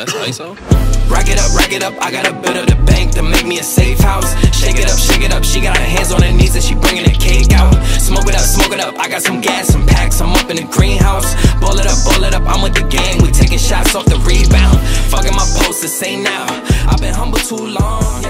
that's ISO? Rack it up, rack it up, I gotta build up the bank to make me a safe house. Shake it up, shake it up, she got her hands on her knees and she bringing the cake out. Smoke it up, smoke it up, I got some gas, some packs, I'm up in the greenhouse. Ball it up, ball it up, I'm with the gang, we taking shots off the rebound. Fucking my post to say now, I've been humble too long,